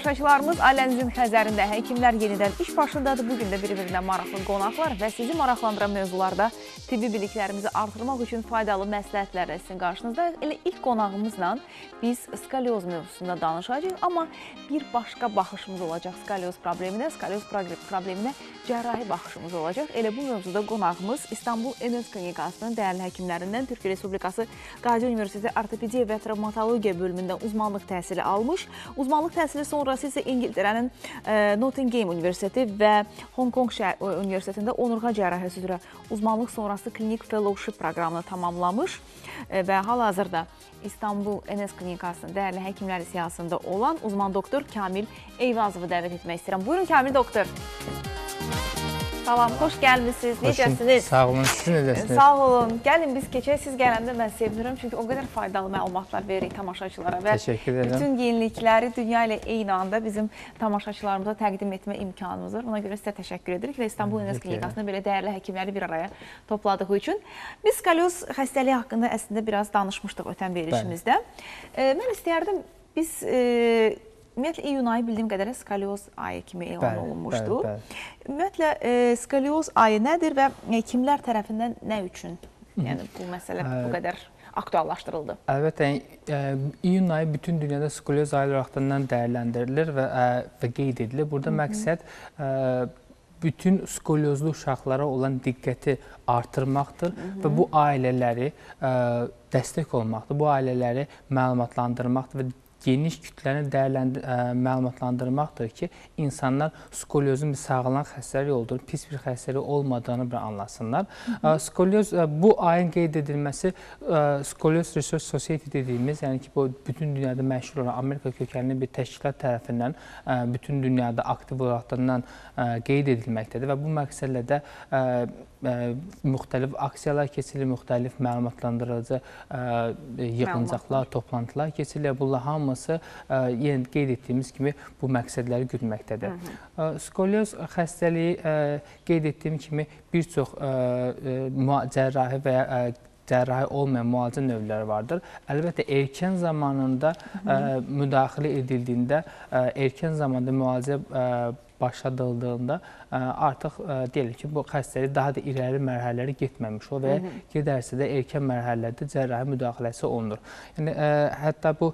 tamaşaçılarımız. Ailənizin xəzərində həkimlər yenidən iş başındadır. Bu gün də bir-birinə maraqlı qonaqlar və sizi maraqlandıran mövzularda tibbi biliklərimizi artırmaq üçün faydalı məsləhətlərlə sizin qarşınızda. Elə ilk qonağımızla biz skalyoz mövzusunda danışacağıq, amma bir başqa baxışımız olacaq skalyoz probleminə, skalyoz probleminə cərrahi baxışımız olacaq. Elə bu mövzuda qonağımız İstanbul Enes Klinikasının dəyərli həkimlərindən Türkiyə Respublikası Qazi Universiteti Ortopediya və Travmatologiya bölümündə uzmanlıq təhsili almış. Uzmanlıq təhsili sonrası isə İngiltərənin e, Nottingham Universiteti və Hong Kong Universitetində onurğa cərrahiyəsi üzrə uzmanlıq sonrası klinik fellowship proqramını tamamlamış e, və hal-hazırda İstanbul Enes Klinikasının dəyərli həkimləri siyahısında olan uzman doktor Kamil Eyvazovu dəvət etmək istəyirəm. Buyurun Kamil doktor. Salam, xoş gəlmisiniz. Necəsiniz? Sağ olun, siz necəsiniz? Sağ olun. Gəlin biz keçək. Siz gələndə mən sevinirəm çünki o qədər faydalı məlumatlar veririk tamaşaçılara və Təşəkkür edirəm. bütün yenilikləri dünya ilə eyni anda bizim tamaşaçılarımıza təqdim etmə imkanımız var. Ona görə sizə təşəkkür edirik və İstanbul Enes Klinikasında belə dəyərli həkimləri bir araya topladığı üçün biz skalyoz xəstəliyi haqqında əslində biraz danışmışdıq ötən verilişimizdə. E, mən istəyərdim biz e, Ümumiyyətlə iyun ayı bildiyim qədərlə skalyoz ayı kimi elan bəli, olunmuşdu. Bəli, bəli. Ümumiyyətlə e, skalyoz ayı nədir və e, kimlər tərəfindən nə üçün? Yəni bu məsələ bu qədər aktuallaşdırıldı. Əlbəttə, e, iyun ayı bütün dünyada skolyoz ayı olaraqdan dəyərləndirilir və ə, və qeyd edilir. Burada Hı -hı. məqsəd ə, bütün skolyozlu uşaqlara olan diqqəti artırmaqdır Hı -hı. və bu ailələri ə, dəstək olmaqdır. Bu ailələri məlumatlandırmaqdır və geniş kütləni dəyərləndir ə, məlumatlandırmaqdır ki, insanlar skolyozun bir sağlam xəstəlik olduğunu, pis bir xəstəlik olmadığını bir anlasınlar. Hı -hı. Skolyoz bu ayın qeyd edilməsi Skolyoz Research Society dediyimiz, yəni ki, bu bütün dünyada məşhur olan Amerika kökənli bir təşkilat tərəfindən bütün dünyada aktiv olaraqdan qeyd edilməkdədir və bu məqsədlə də müxtəlif aksiyalar keçirilir, müxtəlif məlumatlandırıcı yığıncaqlar, toplantılar keçirilir. Bunlar hamısı yenə qeyd etdiyimiz kimi bu məqsədləri güdməkdədir. Skolyoz xəstəliyi qeyd etdiyim kimi bir çox cərrahi və ya cərrahi olmayan müalicə növləri vardır. Əlbəttə erkən zamanında ə, müdaxilə edildiyində ə, erkən zamanda müalicə ə, başladıldığında artıq deyilir ki, bu xəstəlik daha da irəli mərhələləri getməmiş olur və ya gedərsə də erkən mərhələlərdə cərrahi müdaxiləsi olunur. Yəni hətta bu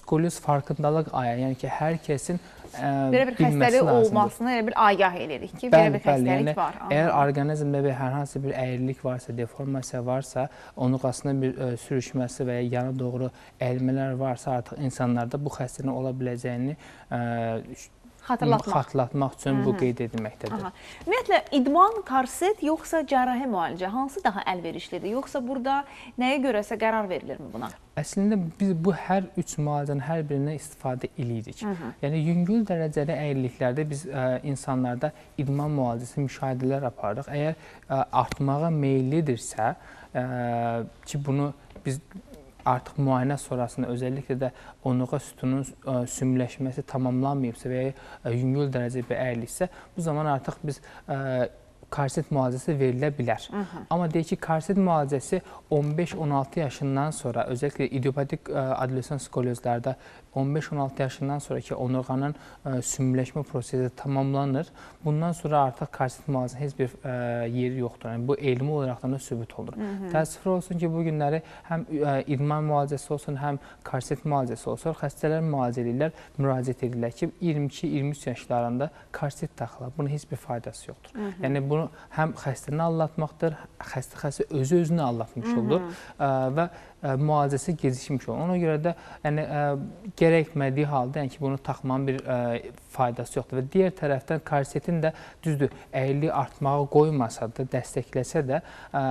skolyoz farkındalıq ayı, yəni ki, hər kəsin belə bir xəstəlik olmasını elə bir agah elədik ki, belə bir xəstəlik yəni, var. Aha. Əgər orqanizmdə bir hər hansı bir əyrilik varsa, deformasiya varsa, onurğasında bir ə, sürüşməsi və ya yana doğru əyilmələr varsa, artıq insanlarda bu xəstəliyin ola biləcəyini ə, xatırlatmaq. xatırlatmaq üçün Hı -hı. bu qeyd edilməkdədir. Aha. Ümumiyyətlə idman, korset yoxsa cərrahi müalicə hansı daha əlverişlidir? Yoxsa burada nəyə görəsə qərar verilirmi buna? Əslində biz bu hər üç müalicənin hər birindən istifadə eləyirik. Hı -hı. Yəni yüngül dərəcəli əyriliklərdə biz ə, insanlarda idman müalicəsi müşahidələr aparırıq. Əgər ə, artmağa meyllidirsə, ə, ki bunu biz artıq müayinə sonrasında özəlliklə də onurğa sütunun sümükləşməsi tamamlanmayıbsa və ya yüngül dərəcədə bir əyriliksə, bu zaman artıq biz korset müalicəsi verilə bilər. Hı -hı. Amma deyək ki, korset müalicəsi 15-16 yaşından sonra, özəlliklə idiopatik adolescent skolyozlarda 15-16 yaşından sonraki onurğanın ə, sümükləşmə prosesi tamamlanır. Bundan sonra artıq korset müalicəsinin heç bir ə, yeri yoxdur. Yəni bu elmi olaraq da sübut olur. Hı -hı. Təəssüf olsun ki, bu günləri həm ə, idman müalicəsi olsun, həm korset müalicəsi olsun, xəstələr müalicə edirlər, müraciət edirlər ki, 22-23 yaşlarında korset taxılar. Bunun heç bir faydası yoxdur. Hı -hı. Yəni bunu həm xəstəni allatmaqdır, xəstə xəstə özü özünü allatmış olur ə, və müalicəsi gecikmiş olur. Ona görə də yəni ə, gərəkmədiyi halda yəni ki, bunu taxmanın bir ə, faydası yoxdur və digər tərəfdən korsetin də düzdür, əyilliyi artmağa qoymasa da, dəstəkləsə də ə,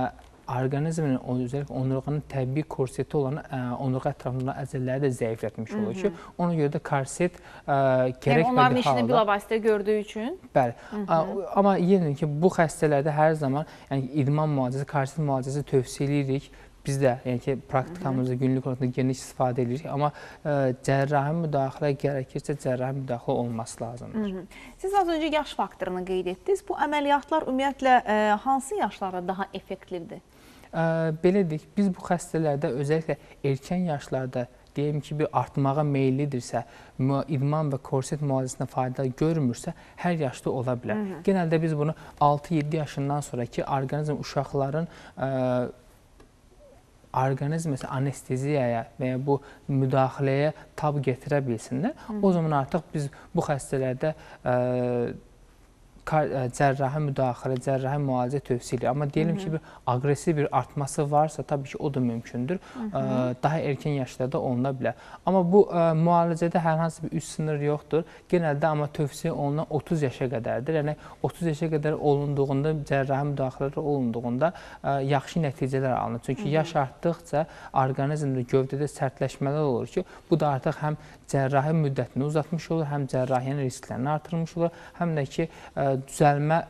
orqanizmin özəlliklə onurğanın təbii korseti olan ə, onurğa ətrafında əzələləri də zəiflətmiş olur ki, ona görə də korset ə, gərəkmədiyi yəni, onların işini bilavasitə gördüyü üçün. Bəli. Hı -hı. Amma yenə ki, bu xəstələrdə hər zaman yəni idman müalicəsi, korset müalicəsi tövsiyə edirik. Biz də yəni ki, praktikamızda günlük olaraq geniş istifadə edirik, amma ə, cərrahi müdaxilə gərəkirsə cərrahi müdaxilə olması lazımdır. Hı -hı. Siz az öncə yaş faktorunu qeyd etdiniz. Bu əməliyyatlar ümumiyyətlə ə, hansı yaşlarda daha effektivdir? Belə deyək, biz bu xəstələrdə özəlliklə erkən yaşlarda deyim ki, bir artmağa meyllidirsə, idman və korset müalicəsində fayda görmürsə, hər yaşda ola bilər. Hı -hı. Genəldə biz bunu 6-7 yaşından sonraki orqanizm uşaqların ə, orqanizm məsələn anesteziyaya və ya bu müdaxiləyə tab gətirə bilsinlər. O zaman artıq biz bu xəstələrdə cərrahi müdaxilə, cərrahi müalicə tövsiyə edir. Amma deyim ki, bir aqressiv bir artması varsa, təbii ki, o da mümkündür. Hı -hı. Daha erkən yaşlarda oluna bilər. Amma bu müalicədə hər hansı bir üst sınır yoxdur. Genəldə amma tövsiyə olunan 30 yaşa qədərdir. Yəni 30 yaşa qədər olunduğunda, cərrahi müdaxilələr olunduğunda yaxşı nəticələr alınır. Çünki Hı -hı. yaş artdıqca orqanizmdə, gövdədə sərtləşmələr olur ki, bu da artıq həm cərrahi müddətini uzatmış olur, həm cərrahiyyənin risklərini artırmış olur, həm də ki, düzəlmə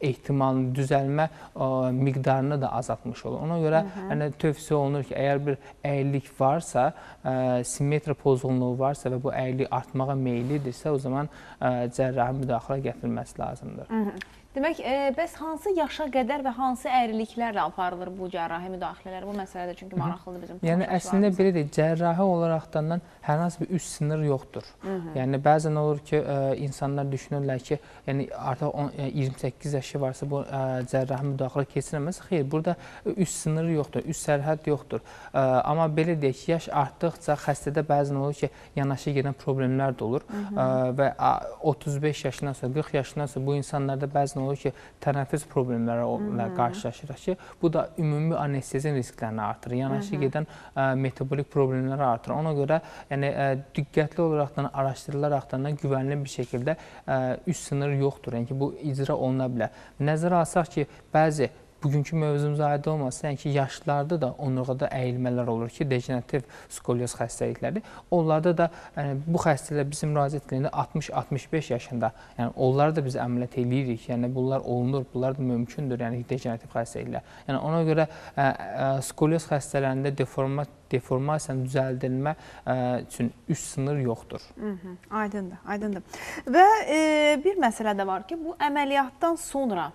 ehtimalını, düzəlmə ə, miqdarını da azaltmış olur. Ona görə yəni tövsiyə olunur ki, əgər bir əyillik varsa, ə, simmetriya pozğunluğu varsa və bu əyillik artmağa meyllidirsə, o zaman ə, cərrahi müdaxilə gətirilməsi lazımdır. Hı -hı. Demək, e, bəs hansı yaşa qədər və hansı əyriliklərlə aparılır bu cərrahi müdaxilələr? Bu məsələ də çünki maraqlıdır bizim. Yəni əslində belədir, cərrahi olaraqdan hər hansı bir üst sınır yoxdur. Hı -hı. Yəni bəzən olur ki, e, insanlar düşünürlər ki, yəni artıq 10, 28 e, yaşı varsa bu e, cərrahi müdaxilə keçirəməz. Xeyr, burada üst sınır yoxdur, üst sərhəd yoxdur. Ə, amma belə deyək yaş artdıqca xəstədə bəzən olur ki, yanaşı gedən problemlər də olur Hı -hı. Ə, və 35 yaşından sonra, 40 yaşından sonra bu insanlarda bəzən olur ki, tənəffüs problemləri ilə qarşılaşırıq ki, bu da ümumi anesteziya risklərini artırır. Yanaşı gedən ə, metabolik problemləri artırır. Ona görə yəni ə, diqqətli olaraqdan araşdırılaraqdan güvənli bir şəkildə ə, üst sınır yoxdur. Yəni ki, bu icra oluna bilər. Nəzərə alsaq ki, bəzi bugünkü mövzumuz aid olmasa, yəni ki, yaşlılarda da onurğada əyilmələr olur ki, degenerativ skolyoz xəstəlikləri. Onlarda da yəni, bu xəstələr bizim müraciət edəndə 60-65 yaşında, yəni onları da biz əməliyyat eləyirik. Yəni bunlar olunur, bunlar da mümkündür, yəni degenerativ xəstəliklər. Yəni ona görə ə, ə, skolyoz xəstələrində deforma deformasiyanın düzəldilmə ə, üçün üst sınır yoxdur. Hı -hı, aydındır, aydındır. Və e, bir məsələ də var ki, bu əməliyyatdan sonra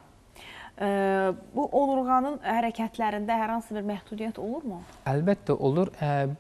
bu onurğanın hərəkətlərində hər hansı bir məhdudiyyət olurmu? Əlbəttə olur.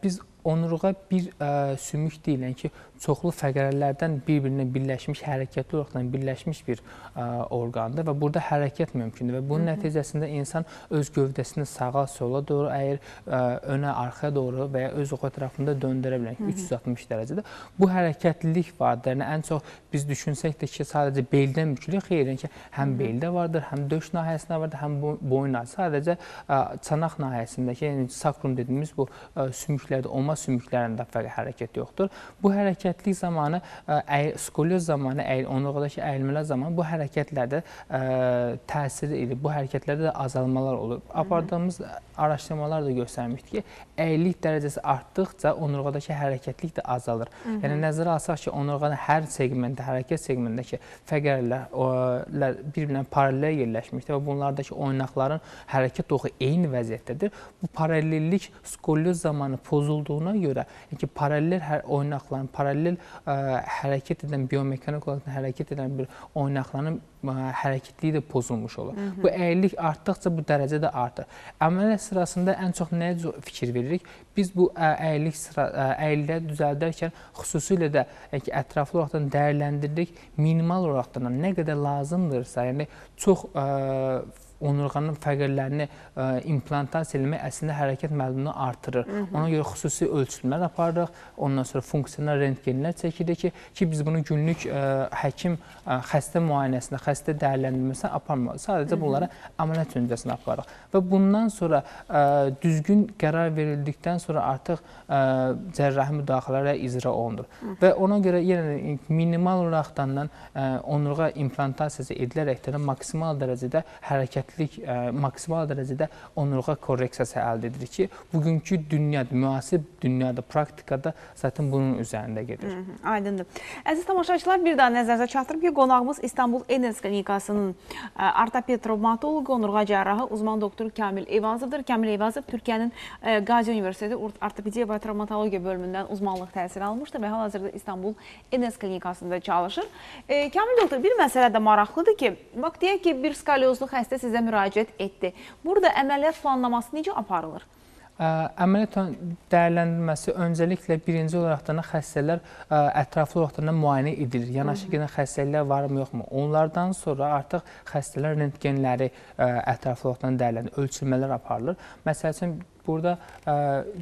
Biz onurğa bir ə, sümük deyil, yəni ki, çoxlu fəqərələrdən bir-birinə birləşmiş, hərəkətli olaraq birləşmiş bir ə, orqandır və burada hərəkət mümkündür və bunun Hı -hı. nəticəsində insan öz gövdəsini sağa, sola doğru əyir, ə, önə, arxaya doğru və ya öz oxu ətrafında döndərə bilər, yəni 360 dərəcədə. Bu hərəkətlilik vardır. Yəni ən çox biz düşünsək də ki, sadəcə beldən bükülür, xeyr, yəni ki, həm Hı beldə vardır, həm döş nahiyəsində vardır, həm boyun. Sadəcə ə, çanaq nahiyəsindəki, yəni sakrum dediyimiz bu ə, sümüklərdə olma sümüklərində fərqli hərəkət yoxdur. Bu hərəkət hərəkətlik zamanı skolyoz zamanı, əy onurğadakı əyilmələr zamanı bu hərəkətlərdə təsir edir. Bu hərəkətlərdə də azalmalar olur. Apardığımız araşdırmalar da göstərmişdi ki, əyillik dərəcəsi artdıqca onurğadakı hərəkətlik də azalır. Hı -hı. Yəni nəzərə alsaq ki, onurğanın hər seqmentdə, hərəkət seqmentindəki fəqərlər bir-birinə paralel yerləşmişdir və bunlardakı oynaqların hərəkət oxu eyni vəziyyətdədir. Bu paralellik skolyoz zamanı pozulduğuna görə, yəni ki, paralel oynaqların paralel paralel ə, hərəkət edən, biomekanik olaraq hərəkət edən bir oynaqların ə, hərəkətliyi də pozulmuş olur. Hı -hı. Bu əyillik artdıqca bu dərəcə də artır. Əməliyyat sırasında ən çox nəyə fikir veririk? Biz bu ə, əyillik sıra ə, əyilləri düzəldərkən xüsusilə də yəni ətraflı olaraq dəyərləndiririk. Minimal olaraq da nə qədər lazımdırsa, yəni çox ə, onurğanın fəqərlərini ə, implantasiya etmək əslində hərəkət məlumatını artırır. Hı -hı. Ona görə xüsusi ölçümlər aparırıq. Ondan sonra funksional rentgenlər çəkirik ki, ki biz bunu günlük ə, həkim ə, xəstə müayinəsində, xəstə dəyərləndirməsində aparmırıq. Sadəcə bunlara əməliyyat öncəsində aparırıq. Və bundan sonra ə, düzgün qərar verildikdən sonra artıq ə, cərrahi müdaxilələrə icra olunur. Hı -hı. Və ona görə yenə minimal olaraqdan onurğa implantasiyası edilərəkdən maksimal dərəcədə hərəkət hərəkətlilik ə, e, maksimal dərəcədə onurğa korreksiyası əldə edirik ki, bugünkü dünyada, müasir dünyada, praktikada zaten bunun üzərində gedir. Hı -hı, aydındır. Əziz tamaşaçılar, bir daha nəzərinizə çatdırım ki, qonağımız İstanbul Enes Klinikasının ə, ortoped travmatoloqu, onurğa cərrahı, uzman doktor Kamil Eyvazovdur. Kamil Eyvazov Türkiyənin ə, Qazi Universiteti ortopediya və travmatologiya bölümündən uzmanlıq təhsili almışdır və hal-hazırda İstanbul Enes Klinikasında çalışır. E, Kamil doktor, bir məsələ də maraqlıdır ki, bax deyək ki, bir skalyozlu xəstə sizə müraciət etdi. Burada əməliyyat planlaması necə aparılır? Əməliyyat dəyərləndirilməsi öncəliklə birinci olaraq da xəstələr ətraflı olaraq da müayinə edilir. Yanaşı gedən xəstəliklər varmı, yoxmu? Onlardan sonra artıq xəstələr rentgenləri ətraflı olaraq dəyərləndirilir, ölçülmələr aparılır. Məsəl üçün Burada ə,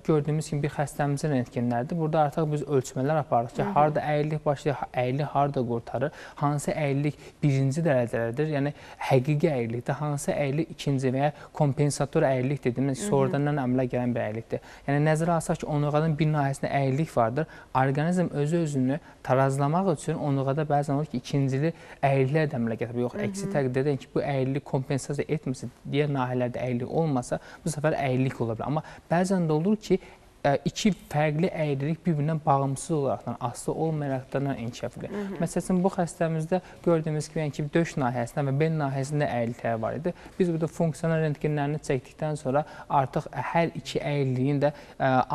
gördüyümüz kimi bir xəstəmizin rentgenləridir. Burada artıq biz ölçmələr aparırıq ki, Hı -hı. harda əyrilik başlayır, əyrilik harda qurtarır, hansı əyrilik birinci dərəcələdir, yəni həqiqi əyrilikdir, hansı əyrilik ikinci və ya kompensator əyrilik dediyimiz sonradan əmələ gələn bir əyrilikdir. Yəni nəzərə alsaq ki, onurğanın bir nahiyəsində əyrilik vardır, orqanizm özü özünü tarazlamaq üçün onurğada bəzən olur ki, ikincili əyriliklər də əmələ gətirir. Yox, əksi təqdirdə ki, bu əyrilik kompensasiya etmirsə, digər nahiyələrdə əyrilik olmasa, bu səfər əyrilik ola bilər. Amma bəzən də olur ki, iki fərqli əyrilik bir-birindən bağımsız olaraqdan, asılı olmayaraqdan inkişaf edir. Məsələn, bu xəstəmizdə gördüyümüz kimi, yəni ki, döş nahiyəsində və bel nahiyəsində əyriliklər var idi. Biz burada funksional rentgenlərini çəkdikdən sonra artıq hər iki əyriliyin də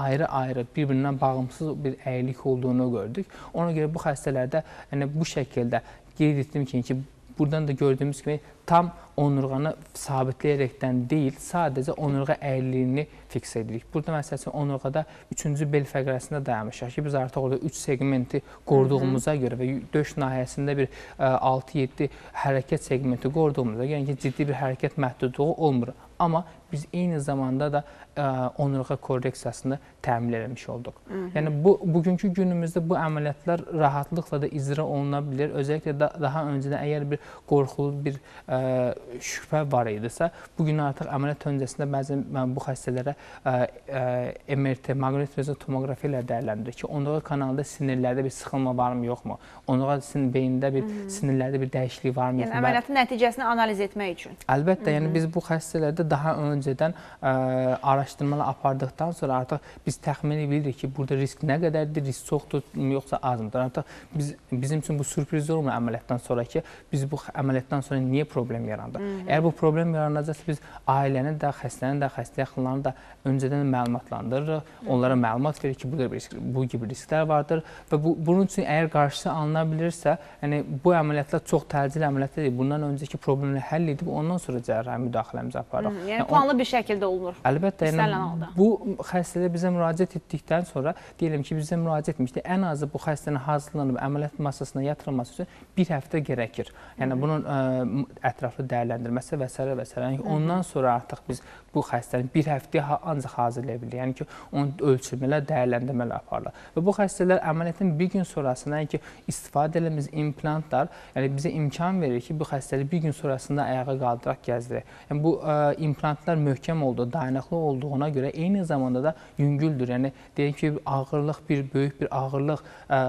ayrı-ayrı, bir-birindən bağımsız bir əyrilik olduğunu gördük. Ona görə bu xəstələrdə yəni bu şəkildə qeyd etdim ki, ki buradan da gördüyümüz kimi tam onurğanı sabitləyərəkdən deyil, sadəcə onurğa əyriliyini fiks edirik. Burada məsəl üçün onurğada 3-cü bel fəqrəsində dayanmışıq ki, biz artıq orada 3 segmenti qoruduğumuza görə və döş nahiyəsində bir 6-7 hərəkət segmenti qoruduğumuza, yəni ki, ciddi bir hərəkət məhdudluğu olmur. Amma biz eyni zamanda da onurğa korreksiyasını təmin etmiş olduq. Hı -hı. Yəni bu bugünkü günümüzdə bu əməliyyatlar rahatlıqla da icra oluna bilər. Özəlliklə da, daha öncədən əgər bir qorxulu bir ə, şübhə var idisə, bu gün artıq əməliyyat öncəsində bəzən mən bu xəstələrə ə, ə, MRT, maqnit rezonans tomoqrafiya ilə dəyərləndiririk ki, onurğa kanalında sinirlərdə bir sıxılma varmı, yoxmu? Onurğa sinir beyində bir Hı -hı. sinirlərdə bir dəyişiklik varmı, yəni, yoxmu? Yəni əməliyyatın nəticəsini analiz etmək üçün. Əlbəttə, Hı -hı. yəni biz bu xəstələrdə daha öncədən ə, araşdırmalar apardıqdan sonra artıq biz təxmin edirik ki, burada risk nə qədərdir, risk çoxdur, yoxsa azmıdır. Artıq biz bizim üçün bu sürpriz olmur əməliyyatdan sonra ki, biz bu əməliyyatdan sonra niyə problem yarandı? Hı -hı. Əgər bu problem yaranacaqsa biz ailəni də, xəstənin də, xəstə yaxınlarını da öncədən məlumatlandırırıq. Onlara məlumat veririk ki, burada bir risk, bu kimi risklər vardır və bu bunun üçün əgər qarşısı alına bilirsə, yəni bu əməliyyatlar çox təcili əməliyyat deyil. Bundan öncəki problemləri həll edib ondan sonra cərrahi müdaxiləmizi aparırıq. Hı -hı. Yəni, yəni planlı on... bir şəkildə olunur. Əlbəttə, yəni bu xəstədə bizə müraciət etdikdən sonra deyirəm ki, bizə müraciət etmişdi. Ən azı bu xəstənin hazırlanıb əməliyyat masasına yatırılması üçün bir həftə gərəkir. Yəni bunun ə, ətraflı dəyərləndirməsi və s. və s. Yəni ondan sonra artıq biz bu xəstəni bir həftəyə ancaq hazırlaya bilirik. Yəni ki, onun ölçülmələr, dəyərləndirmələr aparılır. Və bu xəstələr əməliyyatın bir gün sonrasında yəni ki, istifadə etdiyimiz implantlar, yəni bizə imkan verir ki, bu xəstələri bir gün sonrasında ayağa qaldıraq gəzdirək. Yəni bu ə, implantlar möhkəm olduğu, dayanıqlı olduğuna görə eyni zamanda da yüngüldür. Yəni deyək ki, ağırlıq bir böyük bir ağırlıq ə,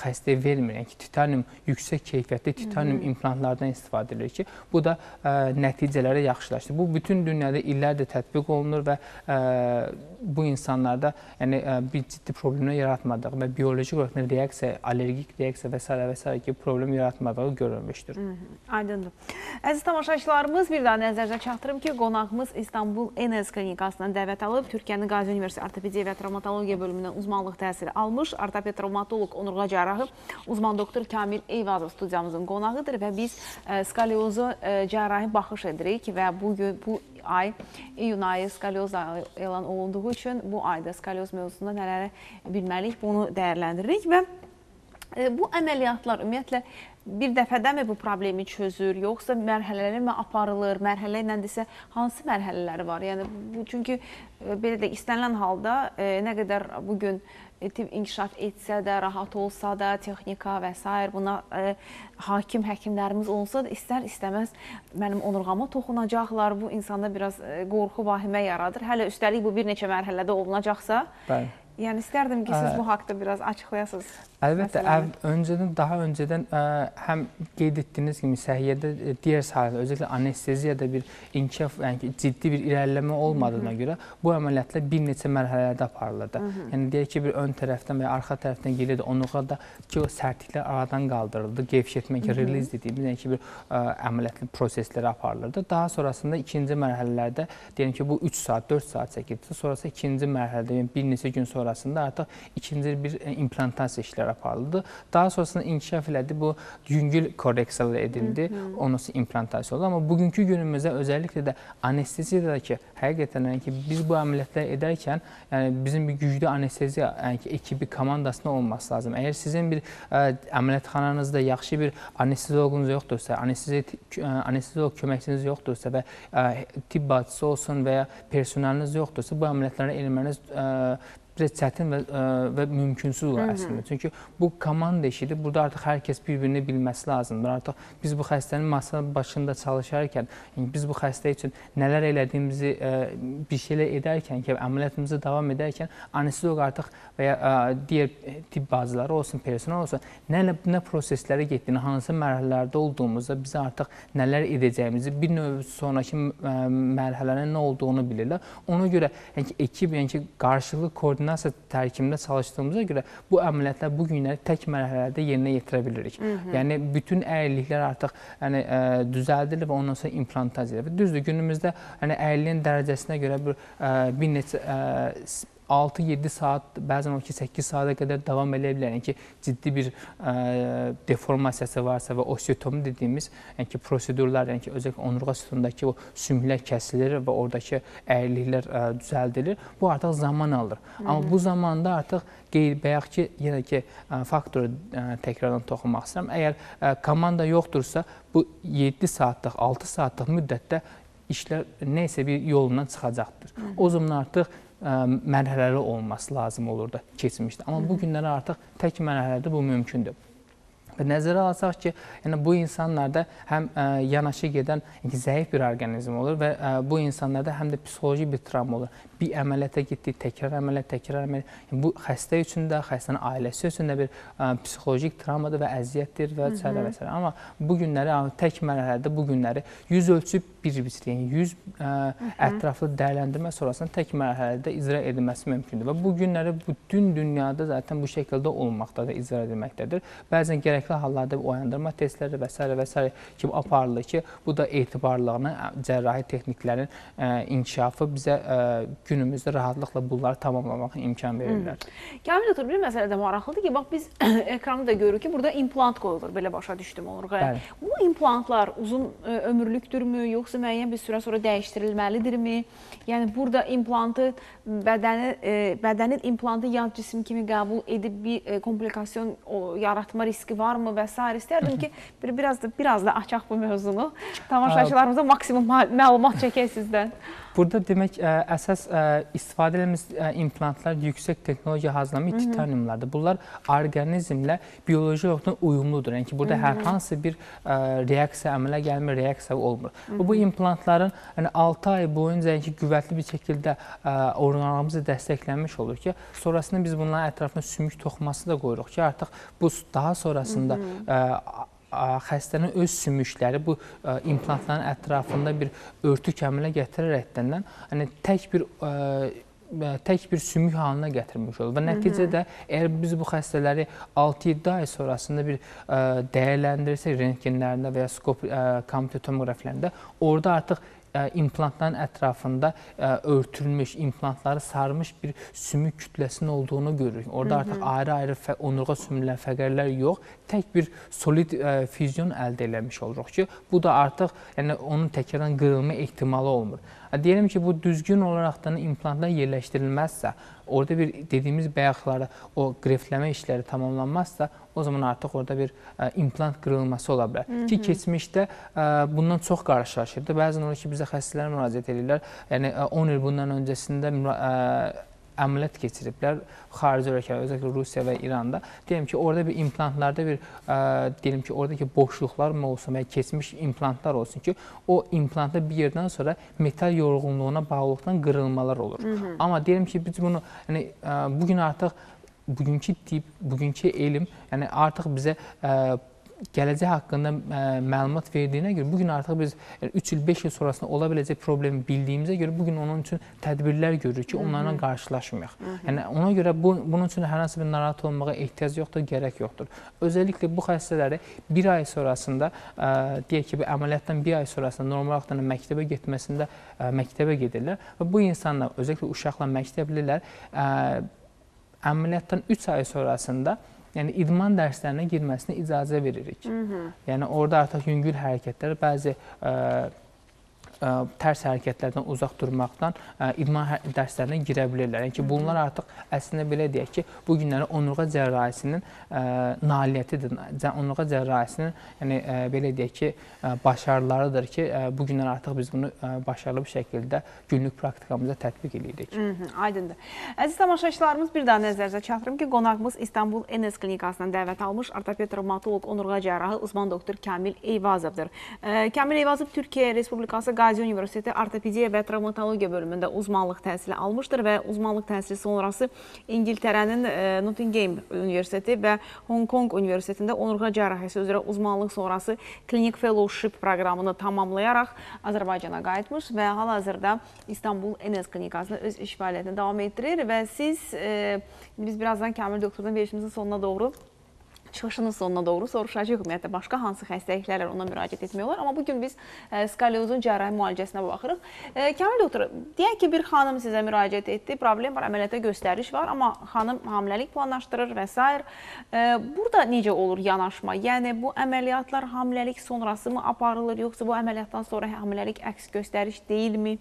xəstəyə vermir. Yəni ki, titanium yüksək keyfiyyətli titanium implantlardan istifadə edilir ki, bu da ə, nəticələri yaxşılaşdırır. Bu bütün dünyada illərdir tətbiq olunur və ə, bu insanlarda yəni ə, bir ciddi problemlər yaratmadığı və bioloji olaraq reaksiya, allergik reaksiya və s. və s. kimi problem yaratmadığı görülmüşdür. Hı -hı, aydındır. Əziz tamaşaçılarımız, bir daha nəzərinizə çatdırım ki, qonağımız İstanbul NS klinikasından dəvət alıb Türkiyənin Qazi Universiteti ortopediya və travmatologiya bölümündən uzmanlıq təhsili almış ortoped travmatoloq, onurğa cərrahı, uzman doktor Kamil Eyvazov studiyamızın qonağıdır və biz ə, skalyozu ə, cərrahi baxış edirik və bu gün bu ay iyun ayı skalyoz ayı elan olunduğu üçün bu ayda skalyoz mövzusunda nələri bilməliyik bunu dəyərləndiririk və e, bu əməliyyatlar ümumiyyətlə bir dəfədənmi bu problemi çözür, yoxsa mərhələlərlə aparılır, mərhələ ilə desə hansı mərhələləri var? Yəni bu çünki e, belə də istənilən halda e, nə qədər bu gün tibb inkişaf etsə də, rahat olsa da, texnika və s. buna ə, hakim həkimlərimiz olsa da istər-istəməz mənim onurğama toxunacaqlar. Bu insanda biraz ə, qorxu, vahimə yaradır. Hələ üstəlik bu bir neçə mərhələdə olunacaqsa, Bəli. Yəni istərdim ki, siz bu haqqda biraz açıqlayasınız. Əlbəttə, əv, öncədən daha öncədən ə, həm qeyd etdiyiniz kimi səhiyyədə digər sahələr, özəlliklə anesteziyada bir inkişaf, yəni ki, ciddi bir irəliləmə olmadığına Hı -hı. görə bu əməliyyatlar bir neçə mərhələdə aparılırdı. Hı -hı. Yəni deyək ki, bir ön tərəfdən və ya arxa tərəfdən gəlirdi. Onluğa da ki, o sərtliklər aradan qaldırıldı. Gevşetmək, release dediyimiz, yəni ki, bir ə, əməliyyatlı prosesləri aparılırdı. Daha sonrasında ikinci mərhələlərdə deyək ki, bu 3 saat, 4 saat çəkirdi. Sonrası ikinci mərhələdə, yəni bir neçə gün sonra sonrasında artıq ikinci bir e, implantasiya işləri aparıldı. Daha sonrasında inkişaf elədi. Bu yüngül korreksiyalar edildi. Hı -hı. Ondan sonra implantasiya oldu. Amma bugünkü günümüzdə özəlliklə də anesteziyadakı həqiqətən yəni ki, biz bu əməliyyatları edərkən yəni bizim bir güclü anesteziya yəni ki, ekibi komandasında olması lazım. Əgər sizin bir ə, əməliyyatxananızda yaxşı bir anestezioloqunuz yoxdursa, anesteziya anestezioloq köməkçiniz yoxdursa və ə, tibb bacısı olsun və ya personeliniz yoxdursa, bu əməliyyatlara eləməniz ə, biraz çətin və, ə, və mümkünsüz olur əslində. Çünki bu komanda işidir. Burada artıq hər kəs bir-birini bilməsi lazımdır. Artıq biz bu xəstənin masa başında çalışarkən, yəni biz bu xəstə üçün nələr elədiyimizi ə, bir şeylər edərkən, ki, əməliyyatımızı davam edərkən anestezioloq artıq və ya ə, digər tibb bazıları olsun, personel olsun, nə nə proseslərə getdiyini, hansı mərhələlərdə olduğumuzda bizə artıq nələr edəcəyimizi, bir növ sonrakı ə, mərhələnin nə olduğunu bilirlər. Ona görə yəni ki, ekib, yəni ki, qarşılıqlı koordinasiya tərkibində çalışdığımıza görə bu əməliyyatlar bu günləri tək mərhələdə yerinə yetirə bilirik. Hı -hı. Yəni bütün əyriliklər artıq yəni ə, düzəldilir və ondan sonra implantasiya edilir. Düzdür, günümüzdə yəni əyriliyin dərəcəsinə görə bir ə, bir neçə ə, 6-7 saat, bəzən 12-8 saata qədər davam edə bilər. Yəni ki, ciddi bir ə, deformasiyası varsa və osteotomi dediyimiz, yəni ki, prosedurlar, yəni ki, özəlliklə onurğa sütunundakı o sümüklər kəsilir və oradakı əyriliklər ə, düzəldilir. Bu artıq zaman alır. Hı -hı. Amma bu zamanda artıq qeyri bayaq ki, yenə ki, ə, faktoru ə, təkrardan toxunmaq istəyirəm. Əgər ə, komanda yoxdursa, bu 7 saatlıq, 6 saatlıq müddətdə işlər nə isə bir yolundan çıxacaqdır. Hı -hı. O zaman artıq mərhələli olması lazım olurdu keçmişdə. Amma bu günlərə artıq tək mərhələdə bu mümkündür. Və nəzərə alsaq ki, yəni bu insanlarda həm ə, yanaşı gedən zəif bir orqanizm olur və ə, bu insanlarda həm də psixoloji bir travma olur bir əməliyyata getdik, təkrar əməliyyat, təkrar əməliyyat. Yəni, bu xəstə üçün də, xəstənin ailəsi üçün də bir ə, psixolojik travmadır və əziyyətdir və s. və s. Amma bu günləri tək mərhələdə bu günləri 100 ölçüb bir yəni 100 ə, ətraflı dəyərləndirmə sonrasında tək mərhələdə icra edilməsi mümkündür və bu günləri bütün dünyada zaten bu şəkildə olmaqdadır, icra edilməkdədir. Bəzən gərəkli hallarda oyandırma testləri və s. və s. kimi aparılır ki, bu da etibarlılığını, cərrahi texniklərin ə, inkişafı bizə ə, günümüzdə rahatlıqla bunları tamamlamağa imkan verirlər. Kamil doktor, bir məsələ də maraqlıdır ki, bax biz ekranda da görürük ki, burada implant qoyulur, belə başa düşdüm onurğaya. Bu implantlar uzun ömürlükdürmü, yoxsa müəyyən bir sürə sonra dəyişdirilməlidirmi? Yəni burada implantı bədəni ə, bədənin implantı yad cisim kimi qəbul edib bir ə, komplikasiyon o, yaratma riski varmı və s. istərdim ki, bir biraz da biraz da açaq bu mövzunu. Tamaşaçılarımıza maksimum məlumat çəkək sizdən. Burada demək ə, əsas ə, istifadə edilmiş implantlar yüksək texnologiya hazırlanmış titaniumlardır. Bunlar orqanizmlə bioloji olaraq uyumludur. Yəni ki, burada Hı -hı. hər hansı bir ə, reaksiya əmələ gəlmir, reaksiya olmur. Hı -hı. Bu implantların yəni 6 ay boyunca yəni ki, qüvvətli bir şəkildə ə, orqanlarımızı dəstəklənmiş olur ki, sonrasında biz bunların ətrafına sümük toxuması da qoyuruq ki, artıq bu daha sonrasında Hı -hı. Ə, xəstənin öz sümükləri bu ə, implantların ətrafında bir örtük əmələ gətirərəkdən yəni tək bir ə, tək bir sümük halına gətirmiş olur və nəticədə əgər biz bu xəstələri 6-7 ay sonrasında bir ə, dəyərləndirsək rentgenlərində və ya skop kompüter tomoqrafilərində orada artıq implantların ətrafında örtülmüş, implantları sarmış bir sümük kütləsinin olduğunu görürük. Orada artıq ayrı-ayrı onurğa sümüklər, fəqərlər yox, tək bir solid füzyon əldə eləmiş oluruq ki, bu da artıq yəni onun təkrardan qırılma ehtimalı olmur. Deyirəm ki, bu düzgün olaraqdan implantlar yerləşdirilməzsə, orada bir dediyimiz bayaqlarda o qreftləmə işləri tamamlanmazsa, o zaman artıq orada bir ə, implant qırılması ola bilər. Hı -hı. Ki keçmişdə ə, bundan çox qarşılaşırdı. Bəzən olur ki, bizə xəstələr müraciət edirlər. Yəni 10 il bundan öncəsində ə, əməliyyat keçiriblər xarici ölkələr, özəlliklə Rusiya və İranda. Deyim ki, orada bir implantlarda bir ə, deyim ki, oradakı boşluqlar mı olsun və ya keçmiş implantlar olsun ki, o implantda bir yerdən sonra metal yorğunluğuna bağlılıqdan qırılmalar olur. Hı -hı. Amma deyim ki, biz bunu yəni ə, bu gün artıq bugünkü tibb, bugünkü elm, yəni artıq bizə ə, gələcək haqqında e, məlumat verdiyinə görə bu gün artıq biz yəni 3 il, 5 il sonrasında ola biləcək problemi bildiyimizə görə bu gün onun üçün tədbirlər görürük ki, onlarla qarşılaşmayaq. Yəni ona görə bu bunun üçün hər hansı bir narahat olmağa ehtiyac yoxdur, gərək yoxdur. Özəlliklə bu xəstələri 1 ay sonrasında e, deyək ki, bu əməliyyatdan 1 ay sonrasında normal vaxtında məktəbə getməsində e, məktəbə gedirlər və bu insanlar özəlliklə uşaqlar məktəblilər əməliyyatdan 3 ay sonrasında yəni idman dərslərinə girməsinə icazə veririk. Hı -hı. Yəni orada artıq yüngül hərəkətlər, bəzi ə, tərs hərəkətlərdən uzaq durmaqdan idman hə dərslərinə girə bilirlər. Yəni ki, bunlar artıq əslində belə deyək ki, bu günləri onurğa cərrahisinin nailiyyətidir. Onurğa cərrahisinin yəni belə deyək ki, başarılarıdır ki, bu günlər artıq biz bunu başarılı bir şəkildə günlük praktikamızda tətbiq edirik. Aydındır. Əziz tamaşaçılarımız bir daha nəzərinizə çatdırım ki, qonağımız İstanbul NS klinikasından dəvət almış ortoped travmatoloq, onurğa cərrahı uzman doktor Kamil Eyvazovdur. Kamil Eyvazov Türkiyə Respublikası Qazi Gazi Universiteti ortopediya və travmatologiya bölümündə uzmanlıq təhsili almışdır və uzmanlıq təhsili sonrası İngiltərənin e, Nottingham Universiteti və Hong Kong Universitetində onurğa cərrahisi üzrə uzmanlıq sonrası klinik fellowship proqramını tamamlayaraq Azərbaycana qayıtmış və hal-hazırda İstanbul NS klinikasında öz iş fəaliyyətini davam etdirir və siz e, biz birazdan Kamil doktordan verilişimizin sonuna doğru çıxışının sonuna doğru soruşacağıq ümumiyyətlə başqa hansı xəstəliklərlə ona müraciət etmək olar. Amma bu gün biz e, skoliozun cərrahi müalicəsinə baxırıq. E, Kamil doktor, deyək ki, bir xanım sizə müraciət etdi, problem var, əməliyyata göstəriş var, amma xanım hamiləlik planlaşdırır və s. E, burada necə olur yanaşma? Yəni bu əməliyyatlar hamiləlik sonrası mı aparılır, yoxsa bu əməliyyatdan sonra hamiləlik əks göstəriş deyilmi?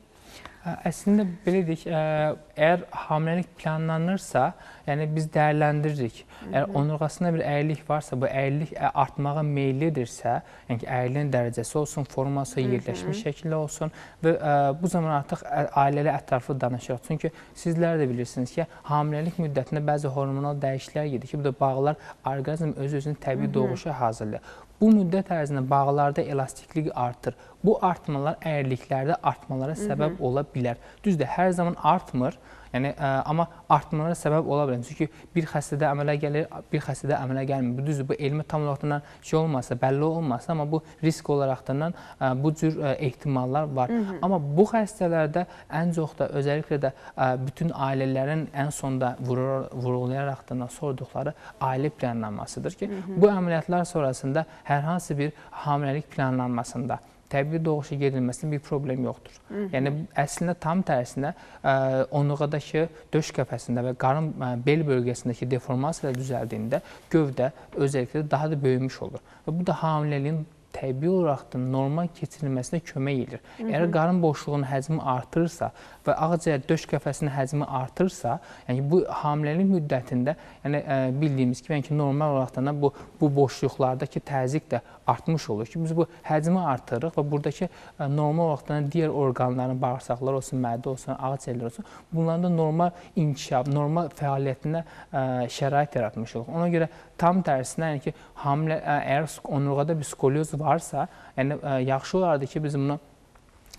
Əslində belə deyək, əgər hamiləlik planlanırsa, yəni biz dəyərləndiririk. Əgər onurğasında bir əyrilik varsa, bu əyrilik artmağa meyllidirsə, yəni ki, əyriliyin dərəcəsi olsun, forması yerləşmiş şəkildə olsun və ə, bu zaman artıq ailəli ətraflı danışırıq. Çünki sizlər də bilirsiniz ki, hamiləlik müddətində bəzi hormonal dəyişikliklər gedir ki, bu da bağlar orqanizm öz-özünü təbii doğuşa hazırlayır. Bu müddət ərzində bağlarda elastiklik artır. Bu artmalar əyriliklərdə artmalara səbəb Hı -hı. ola bilər. Düzdür, hər zaman artmır. Yəni ə, amma artmalara səbəb ola bilər. Çünki bir xəstədə əmələ gəlir, bir xəstədə əmələ gəlmir. Bu düzdür, bu elmi tam olaraqdan şey olmasa, bəlli olmasa, amma bu risk olaraqdan ə, bu cür ə, ehtimallar var. Hı -hı. Amma bu xəstələrdə ən çox da özəlliklə də ə, bütün ailələrin ən sonda vurur, vurğulayaraqdan sorduqları ailə planlanmasıdır ki, Hı -hı. bu əməliyyatlar sonrasında hər hansı bir hamiləlik planlanmasında təbii doğuşa gedilməsində bir problem yoxdur. Hı -hı. Yəni əslində tam tərsinə ə, onluğadakı döş qəfəsində və qarın ə, bel bölgəsindəki deformasiyalar düzəldiyində gövdə özəlliklə daha da böyümüş olur. Və bu da hamiləliyin təbii olaraq da normal keçirilməsinə kömək edir. Hı -hı. Əgər qarın boşluğunun həcmi artırsa və ağciyər döş qəfəsinin həcmi artırsa, yəni bu hamiləlik müddətində, yəni ə, bildiyimiz kimi, yəni ki, normal olaraq da bu bu boşluqlardakı təzyiq də artmış olur ki, biz bu həcmi artırırıq və burdakı ə, normal olaraq da digər orqanların, bağırsaqlar olsun, mədə olsun, ağciyərlər olsun, bunların da normal inkişaf, normal fəaliyyətinə ə, şərait yaratmış olur. Ona görə tam tərsinə, yəni ki, hamilə əgər onurğada bir skolyoz varsa, yəni ə, yaxşı olardı ki, biz bunu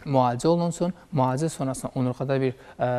müalicə olunsun, müalicə sonrasında onurğada bir ə,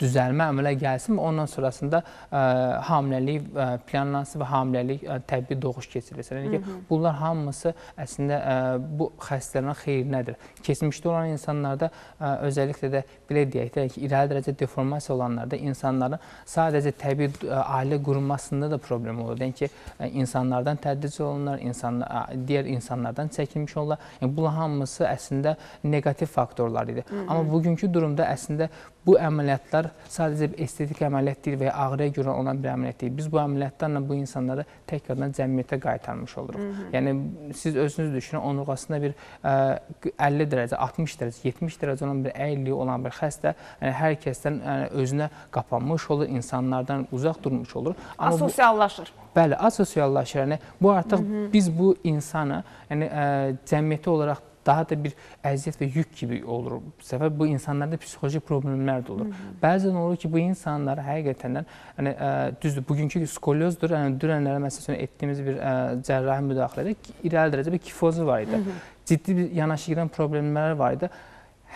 düzəlmə əmələ gəlsin və ondan sonrasında ə, hamiləlik ə, planlansın və hamiləlik ə, təbii doğuş keçirilsin. Yəni ki, bunlar hamısı əslində ə, bu xəstələrin xeyrinədir. Keçmişdə olan insanlarda ə, özəlliklə də belə deyək də ki, irəli dərəcə deformasiya olanlarda insanların sadəcə təbii ə, ailə qurulmasında da problem olur. Yəni ki, ə, insanlardan tədric olunurlar, insanlar ə, digər insanlardan çəkinmiş olurlar. Yəni bunlar hamısı əslində neqativ faktorlar idi. Hı -hı. Amma bugünkü durumda əslində bu əməliyyatlar sadəcə bir estetik əməliyyat deyil və ya ağrıya görə olan bir əməliyyat deyil. Biz bu əməliyyatlarla bu insanları təkrardan cəmiyyətə qaytarmış oluruq. Hı -hı. Yəni siz özünüz düşünün, onurğasında bir ə, 50 dərəcə, 60 dərəcə, 70 dərəcə olan bir əyriliyi olan bir xəstə, yəni hər kəsdən yəni, özünə qapanmış olur, insanlardan uzaq durmuş olur. Amma asosiallaşır. Bu, bəli, asosiallaşır. Yəni bu artıq Hı -hı. biz bu insanı, yəni ə, cəmiyyəti olaraq daha da bir əziyyət və yük kimi olur. Bu səfər bu insanlarda psixoloji problemlər də olur. Hı -hı. Bəzən olur ki, bu insanlar həqiqətən yəni düzdür, bugünkü skolyozdur. Yəni dünənlərə məsələn etdiyimiz bir ə, cərrahi müdaxilədə irəli dərəcədə bir kifozu var idi. Hı -hı. Ciddi bir yanaşı gedən problemlər var idi.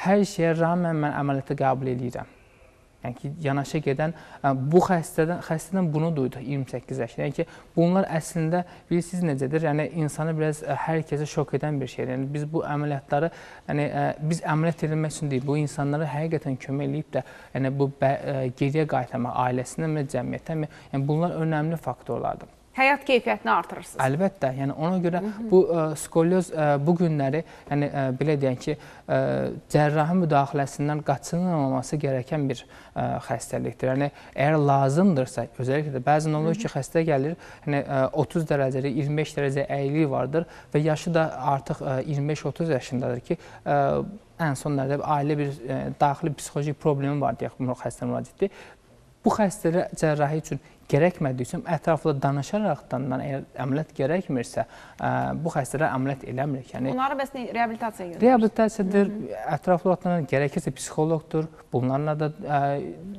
Hər şeyə rəğmən mən əməliyyatı qəbul edirəm. Yəni ki, yanaşa gedən bu xəstədən xəstədən bunu duyduq 28 yaşında. Yəni ki, bunlar əslində bilirsiniz necədir? Yəni insanı biraz hər kəsə şok edən bir şeydir. Yəni biz bu əməliyyatları yəni biz əməliyyat edilmək üçün deyil, bu insanlara həqiqətən kömək eləyib də yəni bu geriyə qaytarmaq ailəsinə mi, cəmiyyətə mi? Yəni bunlar önəmli faktorlardır. Həyat keyfiyyətini artırırsınız. Əlbəttə, yəni ona görə bu ə, skolyoz ə, bu günləri, yəni ə, belə deyək ki, ə, cərrahi müdaxiləsindən qaçınılmaması gərəkən bir ə, xəstəlikdir. Yəni əgər lazımdırsa, özəlliklə də bəzən olur ki, xəstə gəlir, yəni ə, 30 dərəcəli, 25 dərəcə əyiliyi vardır və yaşı da artıq 25-30 yaşındadır ki, ə, ən son dərəcədə ailə bir ə, daxili psixoloji problemi var deyək bu xəstə müraciət etdi. Bu xəstələr cərrahi üçün gərəkmədiyi üçün ətraflı danışaraqdan əgər əməliyyat gərəkmirsə, ə, bu xəstələr əməliyyat eləmirik. Yəni Bunları bəs reabilitasiya yönəldir. reabilitasiyadır, ətraflı olaraq gərəkirsə psixoloqdur, bunlarla da ə,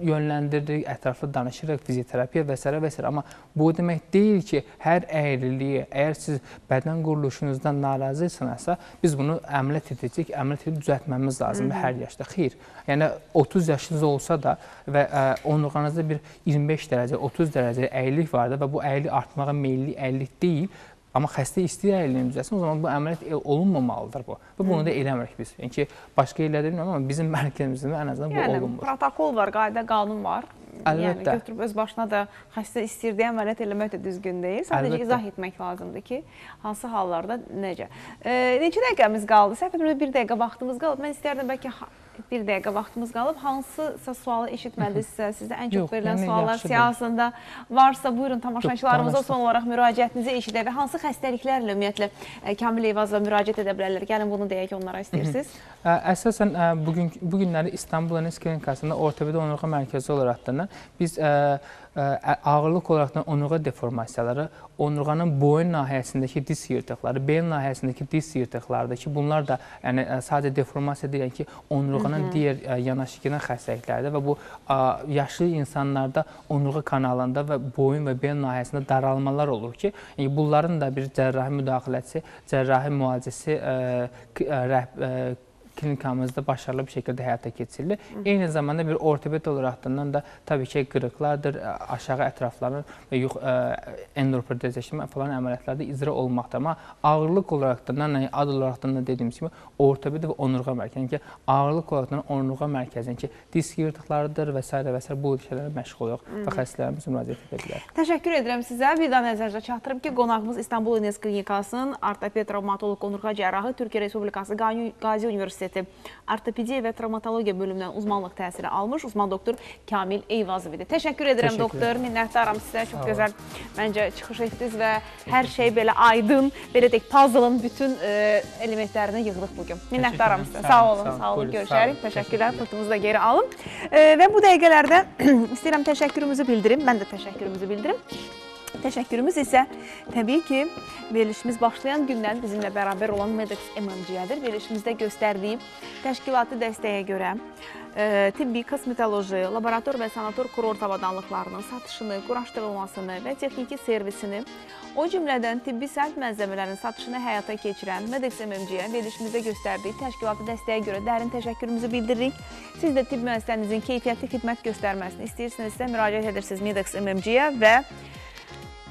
yönləndiririk, ətraflı danışırıq, fizioterapiya və s. və s. amma bu demək deyil ki, hər əyriliyi, əgər siz bədən quruluşunuzdan narazısınızsa, biz bunu əməliyyat edəcək, əməliyyat edib düzəltməmiz lazımdır hər yaşda. Xeyr. Yəni 30 yaşınız olsa da və ə, onluğunuzda bir 25 dərəcə, 30 dərəcə əyillik vardır və bu əyillik artmağa meylli əyillik deyil, Amma xəstə istəyir əyliyini düzəlsin, o zaman bu əməliyyat olunmamalıdır bu. Və bunu da eləmirik biz. Yəni ki, başqa yerlərdə bilmirəm, amma bizim mərkəzimizdə ən azından yəni, bu olunmur. protokol var, qayda, qanun var. Əlbəttə. Yəni götürüb öz başına da xəstə istirdiyi əməliyyat eləmək də düzgün deyil. Sadəcə Əlbəttə. izah etmək lazımdır ki, hansı hallarda necə. E, neçə dəqiqəmiz qaldı? Səhv etmirəmsə 1 dəqiqə vaxtımız qalıb. Mən istərdim bəlkə bir dəqiqə vaxtımız qalıb. Hansısa sualı eşitmədisinizsə, sizdə ən çox Yox, verilən yəni suallar siyahısında varsa, buyurun tamaşaçılarımıza son olaraq müraciətinizi eşidək və hansı xəstəliklərlə ümumiyyətlə e, Kamil Eyvazova müraciət edə bilərlər? Gəlin bunu deyək onlara istəyirsiniz. Ə, Əsasən ə, bu gün bu günləri İstanbul Enes Klinikasında ortopedi onurğa mərkəzi olaraqdan biz ə, ağırlıq olaraqdan onurğa deformasiyaları, onurğanın boyun nahiyəsindəki disk yırtıqları, bel nahiyəsindəki disk yırtıqları da ki, bunlar da yəni sadəcə deformasiya deyil ki, onurğanın digər ə, yanaşıqına xəstəliklərdir və bu yaşlı insanlarda onurğa kanalında və boyun və bel nahiyəsində daralmalar olur ki, yəni bunların da bir cərrahi müdaxiləsi, cərrahi müalicəsi ə, ə, rəh- ə, klinikamızda başarılı bir şəkildə həyata keçirilir. Eyni zamanda bir ortoped olaraqdan da təbii ki, qırıqlardır, aşağı ətrafların və yox endoprodezləşmə falan əməliyyatlarda icra olmaqda. Amma ağırlıq olaraqdan, yəni ad olaraqdan da dediyimiz kimi ortoped və onurğa mərkəzi, yəni ki, ağırlıq olaraqdan onurğa mərkəzi, yəni ki, disk yırtıqlarıdır və s. və s. bu işlərlə məşğul oluq və xəstələrimiz müraciət edə bilər. Təşəkkür edirəm sizə. Bir daha nəzərinizə çatdırım ki, qonağımız İstanbul İNS Klinikasının ortoped travmatoloq onurğa cərrahı Türkiyə Respublikası Qazi Qazi Universiteti ortopediya və travmatologiya bölümündən uzmanlıq təhsili almış uzman doktor Kamil Eyvazov idi. Təşəkkür edirəm Təşəkkür doktor. Minnətdaram sizə. Çox gözəl məncə çıxış etdiniz və hər şey belə aydın, belə deyək, puzzle-ın bütün e, elementlərini yığdıq bu gün. Minnətdaram sizə. Sağ olun, sağ olun. Görüşərik. Təşəkkürlər. Təşəkkür Pultunuzu da geri alın. E, və bu dəqiqələrdə istəyirəm təşəkkürümüzü bildirim. Mən də təşəkkürümüzü bildirim. Təşəkkürümüz isə təbii ki, verilişimiz başlayan gündən bizimlə bərabər olan Medex MMC-dir. Verilişimizdə göstərdiyi təşkilati dəstəyə görə e, tibbi kosmetoloji, laborator və sanator kurort avadanlıqlarının satışını, quraşdırılmasını və texniki servisini, o cümlədən tibbi sənət malzəmələrinin satışını həyata keçirən Medex MMC-yə verilişimizdə göstərdiyi təşkilati dəstəyə görə dərin təşəkkürümüzü bildiririk. Siz də tibb müəssisənizin keyfiyyətli xidmət göstərməsini istəyirsinizsə müraciət edirsiniz Medex MMC-yə və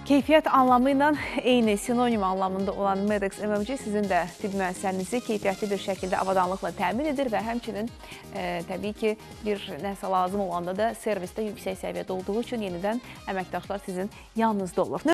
Keyfiyyət anlamı ilə eyni sinonim anlamında olan Medex MMC sizin də tibb müəssisənizi keyfiyyətli bir şəkildə avadanlıqla təmin edir və həmçinin e, təbii ki, bir nəsə lazım olanda da servisdə yüksək səviyyədə olduğu üçün yenidən əməkdaşlar sizin yanınızda olur.